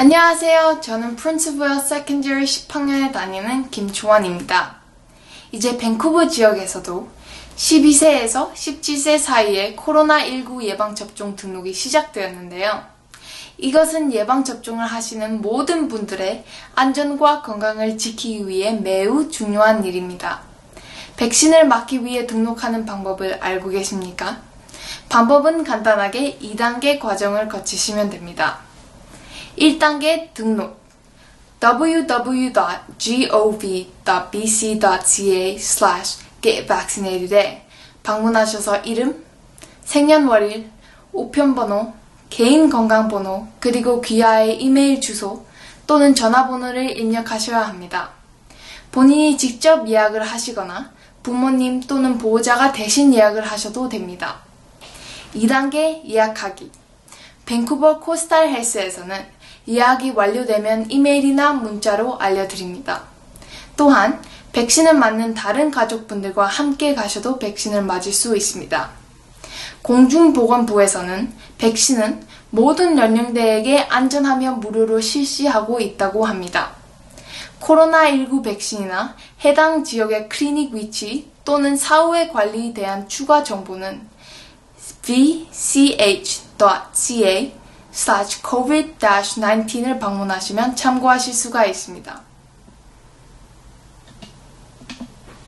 안녕하세요. 저는 Prince of Wales Secondary 10학년에 다니는 김초원입니다. 이제 밴쿠버 지역에서도 12세에서 17세 사이에 코로나19 예방접종 등록이 시작되었는데요. 이것은 예방접종을 하시는 모든 분들의 안전과 건강을 지키기 위해 매우 중요한 일입니다. 백신을 맞기 위해 등록하는 방법을 알고 계십니까? 방법은 간단하게 2단계 과정을 거치시면 됩니다. 1단계 등록 www.gov.bc.ca getvaccinated 방문하셔서 이름, 생년월일, 우편번호, 개인 건강번호, 그리고 귀하의 이메일 주소 또는 전화번호를 입력하셔야 합니다. 본인이 직접 예약을 하시거나 부모님 또는 보호자가 대신 예약을 하셔도 됩니다. 2단계 예약하기. 밴쿠버 코스탈 헬스에서는 예약이 완료되면 이메일이나 문자로 알려드립니다. 또한 백신을 맞는 다른 가족분들과 함께 가셔도 백신을 맞을 수 있습니다. 공중보건부에서는 백신은 모든 연령대에게 안전하며 무료로 실시하고 있다고 합니다. 코로나19 백신이나 해당 지역의 클리닉 위치 또는 사후의 관리에 대한 추가 정보는 vch.ca slash covid-19을 방문하시면 참고하실 수가 있습니다.